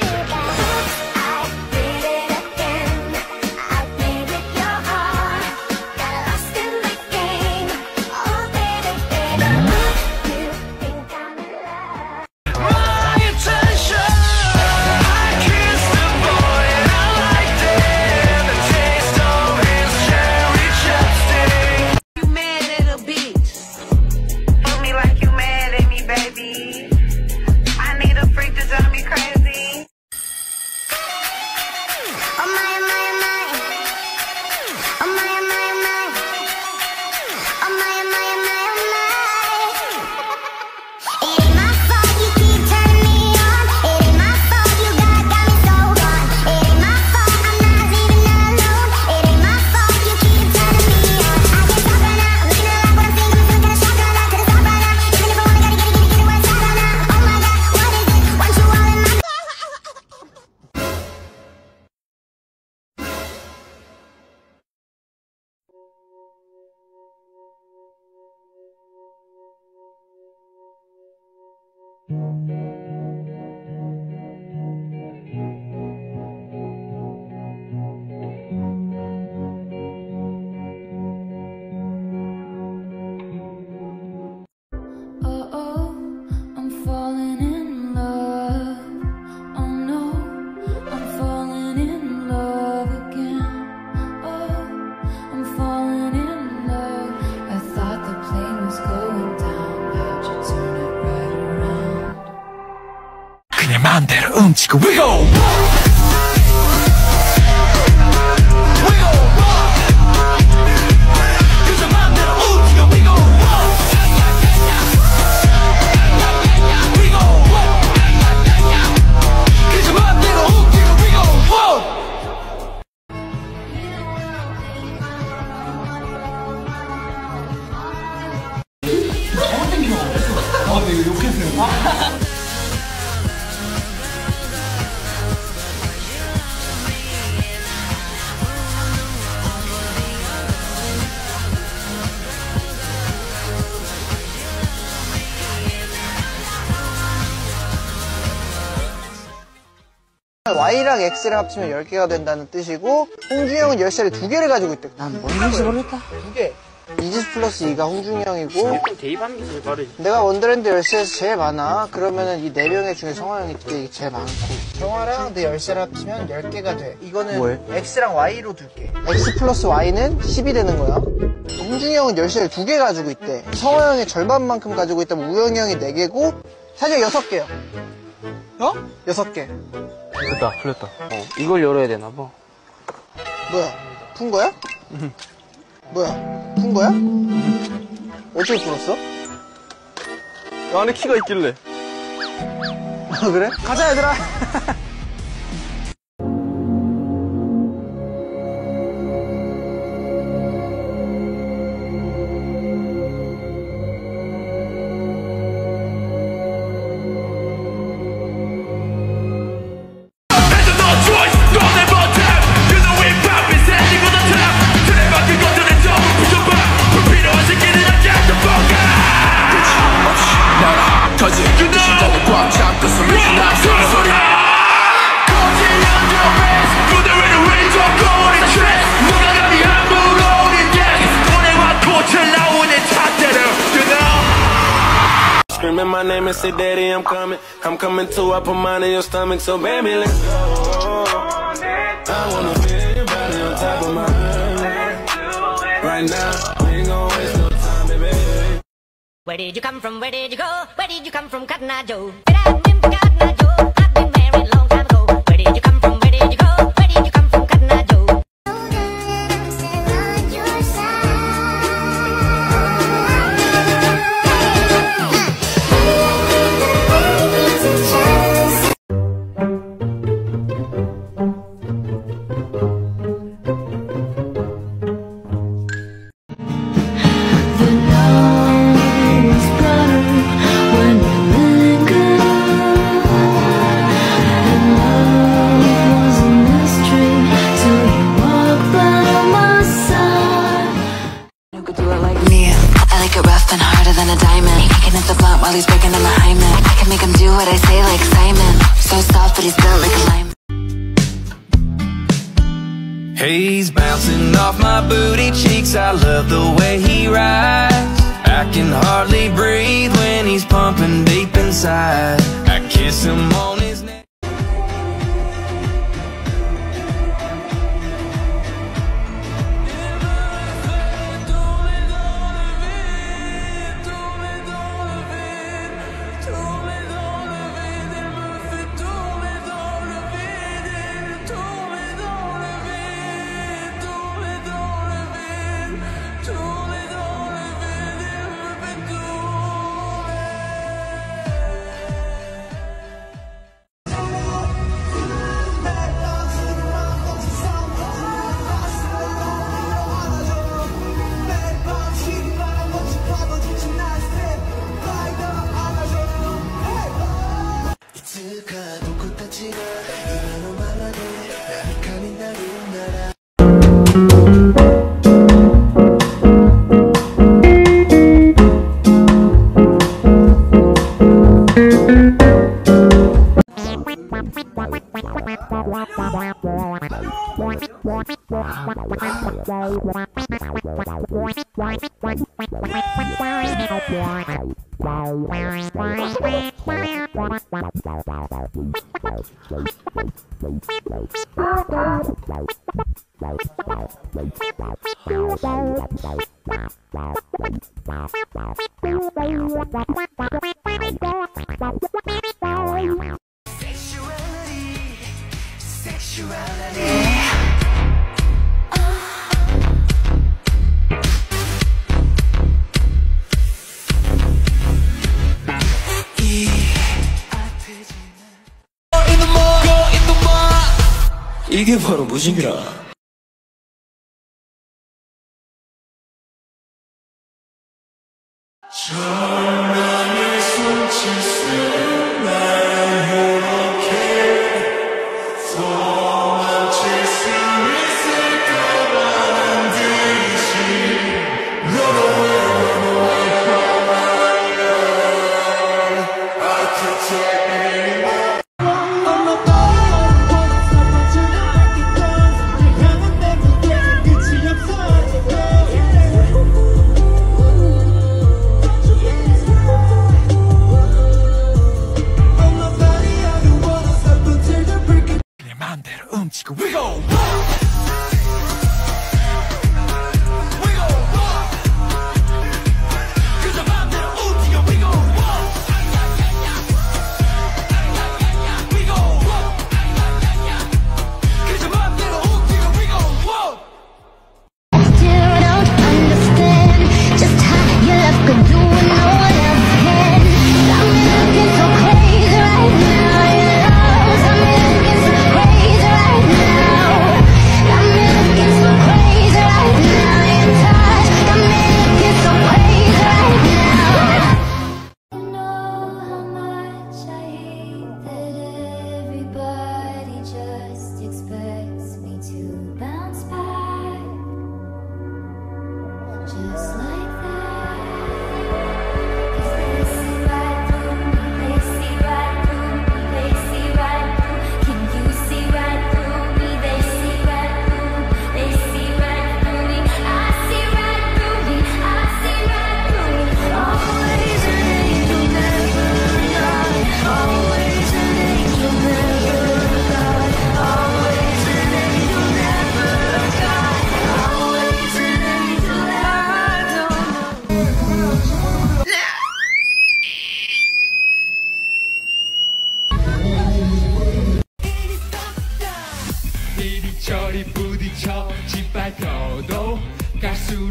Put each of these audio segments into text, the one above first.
Bye. 마음대로 움직여 wiggle. 그냥 마음대로 움직여 wiggle. Y랑 X를 합치면 10개가 된다는 뜻이고 홍준이 형은 열쇠를 두 개를 가지고 있대. 난 뭔지 모르겠다. 두 개. 이지스 플러스 2가 홍준이 형이고 대입하는 게 제일 빠르지. 내가 원더랜드 열쇠에서 제일 많아. 그러면은 이 네 명의 중에 성화 형이 제일 많고. 성화랑 내 열쇠를 합치면 10개가 돼. 이거는? X랑 Y로 둘게. X 플러스 Y는 10이 되는 거야. 홍준이 형은 열쇠를 두 개 가지고 있대. 성화 형의 절반만큼 가지고 있다면 우영이 형이 4개고 사실 6개야. 어? 6개. 됐다, 풀렸다. 어, 이걸 열어야 되나 봐. 뭐야? 푼 거야? 뭐야? 푼 거야? 어떻게 풀었어? 안에 키가 있길래. 아, 그래? 가자, 얘들아. Screaming my name and say daddy I'm coming I'm coming too I put mine in your stomach so baby let's go I wanna feel your body on top of mine Right now, ain't gon' waste no time, baby Where did you come from? Where did you go? Where did you come from, Cotton Eye Joe? I've been married long time. He's bouncing off my booty cheeks. I love the way he rides. I can hardly breathe when he's pumping deep inside. I kiss him on his Wow. 이게 바로 무신기라. Still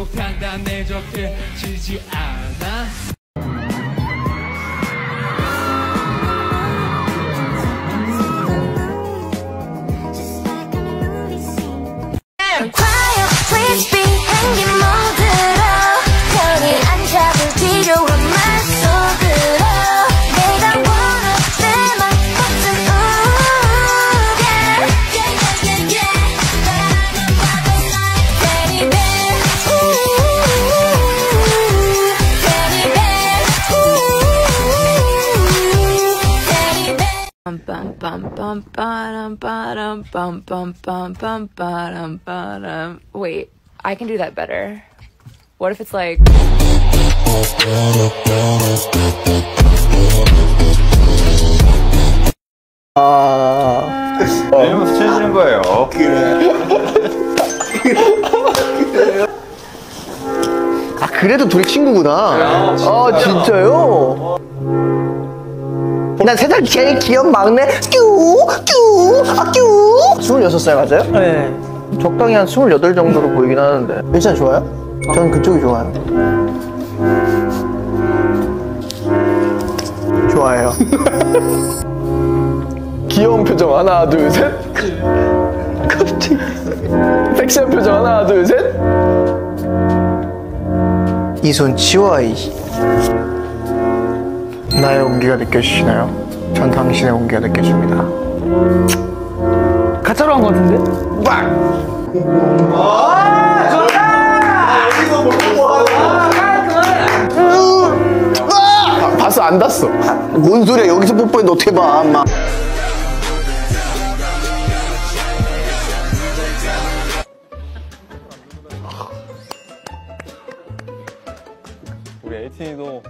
갈수록 단단해져지지 않아 Wait, I can do that better. What if it's like 내면서 친해지는 거예요. 아 그래도 둘이 친구구나. 아 진짜요? 난 세상 제일 귀여운 막내 뀨뀨아 뀨. 26살 맞아요? 네. 적당히 한 28 정도로 보이긴 하는데. 일단 좋아요? 저는 그쪽이 좋아요. 좋아해요. 귀여운 표정 하나 둘 셋. 갑자기 섹시한 표정 하나 둘 셋. 이 손 치워 이. 나의 온기가 느껴지시나요? 전 당신의 온기가 느껴집니다. 가짜로 한거 같은데? 아, 봤어 안 닿았어. 뭔 소리야 여기서 뽀뽀했는데 어떻게 봐? 막. 우리 에이틴이도